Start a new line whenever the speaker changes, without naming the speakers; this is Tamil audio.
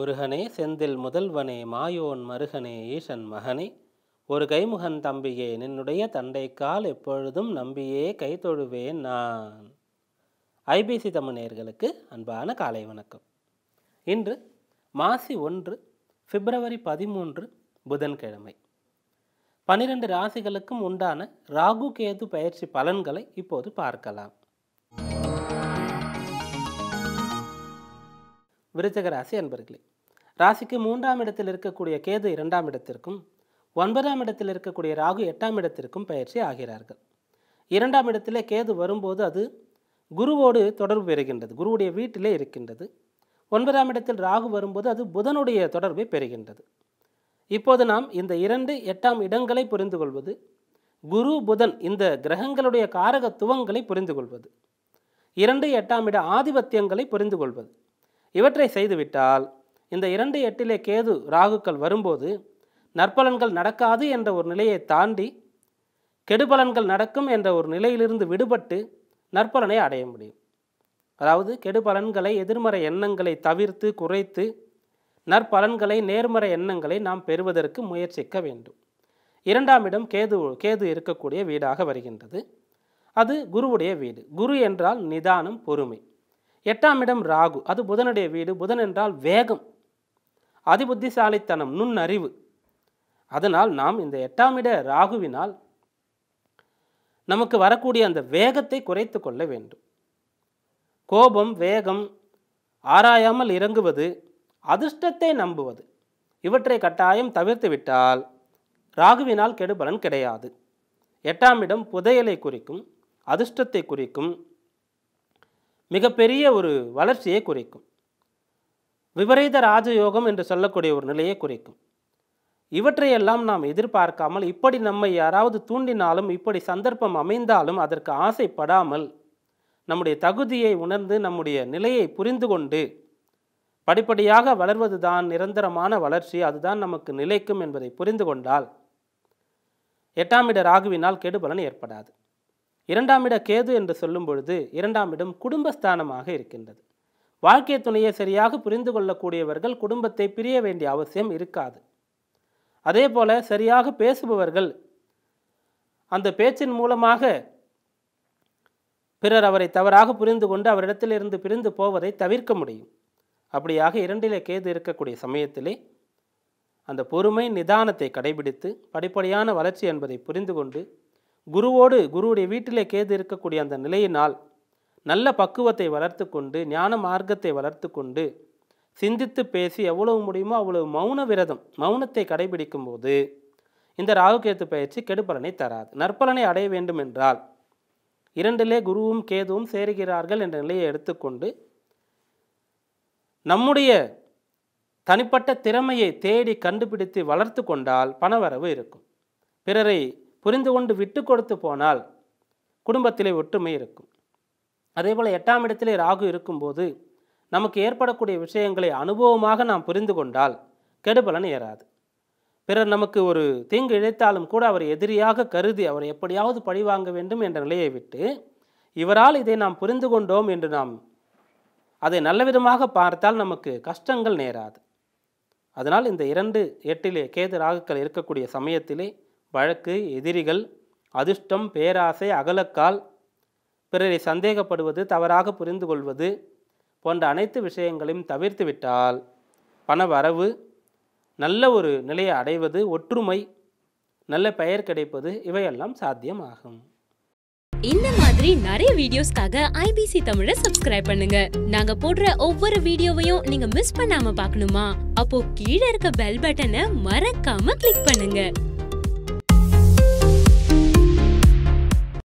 முருகனே செந்தில் முதல்வனே மாயோன் மருகனே ஈசன் மகனே ஒரு கைமுகன் தம்பியே நின்னுடைய தண்டைக்கால் எப்பொழுதும் நம்பியே கைத்தொழுவேன் நான். ஐபிசி தமிழர்களுக்கு அன்பான காலை வணக்கம். இன்று மாசி ஒன்று பிப்ரவரி பதிமூன்று புதன்கிழமை. பனிரெண்டு ராசிகளுக்கும் உண்டான ராகு கேது பயிற்சி பலன்களை இப்போது பார்க்கலாம். விருச்சக ராசி அன்பர்களே ராசிக்கு மூன்றாம் இடத்தில் இருக்கக்கூடிய கேது இரண்டாம் இடத்திற்கும் ஒன்பதாம் இடத்தில் இருக்கக்கூடிய ராகு எட்டாம் இடத்திற்கும் பயிற்சி ஆகிறார்கள். இரண்டாம் இடத்திலே கேது வரும்போது அது குருவோடு தொடர்பு பெறுகின்றது குருவுடைய வீட்டிலே இருக்கின்றது. ஒன்பதாம் இடத்தில் ராகு வரும்போது அது புதனுடைய தொடர்பை பெறுகின்றது. இப்போது நாம் இந்த இரண்டு எட்டாம் இடங்களை புரிந்து கொள்வது குரு புதன் இந்த கிரகங்களுடைய காரகத்துவங்களை புரிந்து கொள்வது இரண்டு எட்டாம் இட ஆதிபத்தியங்களை புரிந்து கொள்வது இவற்றை செய்துவிட்டால் இந்த இரண்டு எட்டிலே கேது ராகுக்கள் வரும்போது நற்பலன்கள் நடக்காது என்ற ஒரு நிலையை தாண்டி கெடுபலன்கள் நடக்கும் என்ற ஒரு நிலையிலிருந்து விடுபட்டு நற்பலனை அடைய முடியும். அதாவது கெடுபலன்களை எதிர்மறை எண்ணங்களை தவிர்த்து குறைத்து நற்பலன்களை நேர்மறை எண்ணங்களை நாம் பெறுவதற்கு முயற்சிக்க வேண்டும். இரண்டாம் இடம் கேது கேது இருக்கக்கூடிய வீடாக வருகின்றது. அது குருவுடைய வீடு. குரு என்றால் நிதானம் பொறுமை. எட்டாம் இடம் ராகு. அது புதனுடைய வீடு. புதன் என்றால் வேகம். அதிபுத்திசாலித்தனம் நுண்ணறிவு. அதனால் நாம் இந்த எட்டாம் இட ராகுவினால் நமக்கு வரக்கூடிய அந்த வேகத்தை குறைத்து கொள்ள வேண்டும். கோபம் வேகம் ஆராயாமல் இறங்குவது அதிர்ஷ்டத்தை நம்புவது இவற்றை கட்டாயம் தவிர்த்து விட்டால் ராகுவினால் கெடுபலன் கிடையாது. எட்டாம் இடம் புதையலை குறிக்கும் அதிர்ஷ்டத்தை குறிக்கும் மிகப்பெரிய ஒரு வளர்ச்சியை குறிக்கும். விபரீத ராஜயோகம் என்று சொல்லக்கூடிய ஒரு நிலையை குறிக்கும். இவற்றையெல்லாம் நாம் எதிர்பார்க்காமல் இப்படி நம்மை யாராவது தூண்டினாலும் இப்படி சந்தர்ப்பம் அமைந்தாலும் அதற்கு ஆசைப்படாமல் நம்முடைய தகுதியை உணர்ந்து நம்முடைய நிலையை புரிந்து கொண்டு படிப்படியாக வளர்வதுதான் நிரந்தரமான வளர்ச்சி அதுதான் நமக்கு நிலைக்கும் என்பதை புரிந்து கொண்டால் எட்டாம் இட ராகுவினால் கெடுபலன் ஏற்படாது. இரண்டாம் இட கேது என்று சொல்லும் பொழுது இரண்டாம் இடம் குடும்பஸ்தானமாக இருக்கின்றது. வாழ்க்கை துணையை சரியாக புரிந்து கொள்ளக்கூடியவர்கள் குடும்பத்தை பிரிய வேண்டிய அவசியம் இருக்காது. அதே போல சரியாக பேசுபவர்கள் அந்த பேச்சின் மூலமாக பிறர் அவரை தவறாக புரிந்து கொண்டு அவரிடத்திலிருந்து பிரிந்து போவதை தவிர்க்க முடியும். அப்படியாக இரண்டிலே கேது இருக்கக்கூடிய சமயத்திலே அந்த பொறுமை நிதானத்தை கடைபிடித்து படிப்படியான வளர்ச்சி என்பதை புரிந்து கொண்டு குருவோடு குருவுடைய வீட்டிலே கேது இருக்கக்கூடிய அந்த நிலையினால் நல்ல பக்குவத்தை வளர்த்து கொண்டு ஞான மார்க்கத்தை வளர்த்து கொண்டு சிந்தித்து பேசி எவ்வளவு முடியுமோ அவ்வளவு மௌன விரதம் மௌனத்தை கடைபிடிக்கும் போது இந்த ராகுகேத்து பயிற்சி கெடுபலனை தராது. நற்பலனை அடைய வேண்டும் என்றால் இரண்டிலே குருவும் கேதுவும் சேருகிறார்கள் என்ற நிலையை எடுத்துக்கொண்டு நம்முடைய தனிப்பட்ட திறமையை தேடி கண்டுபிடித்து வளர்த்து கொண்டால் பணவரவு இருக்கும். பிறரை புரிந்து கொண்டு விட்டு கொடுத்து போனால் குடும்பத்திலே ஒற்றுமை இருக்கும். அதே போல் எட்டாம் இடத்திலே ராகு இருக்கும்போது நமக்கு ஏற்படக்கூடிய விஷயங்களை அனுபவமாக நாம் புரிந்து கொண்டால் கெடுபலன் ஏறாது. பிறர் நமக்கு ஒரு தீங்கு இழைத்தாலும் கூட அவர் எதிரியாக கருதி அவரை எப்படியாவது பழிவாங்க வேண்டும் என்ற நிலையை விட்டு இவரால் இதை நாம் புரிந்து கொண்டோம் என்று நாம் அதை நல்ல விதமாக பார்த்தால் நமக்கு கஷ்டங்கள் நேராது. அதனால் இந்த இரண்டு எட்டிலே கேது ராகுக்கள் இருக்கக்கூடிய சமயத்திலே வழக்கு எதிரிகள் அதிர்ஷ்டம் பேராசை அகலக்கால் பிறரை சந்தேகப்படுவது தவறாக புரிந்து கொள்வது போன்ற அனைத்து விஷயங்களையும் தவிர்த்துவிட்டால் பண வரவு நல்ல ஒரு நிலையை அடைவது ஒற்றுமை நல்ல பெயர் கிடைப்பது இவையெல்லாம் சாத்தியமாகும்.
இந்த மாதிரி நிறைய வீடியோஸ்க்காக ஐபிசி தமிழை சப்ஸ்கிரைப் பண்ணுங்க. நாங்க போடுற ஒவ்வொரு வீடியோவையும் நீங்க மிஸ் பண்ணாம பார்க்கணுமா? அப்போ கீழே இருக்க பெல் பட்டனை மறக்காம கிளிக் பண்ணுங்க.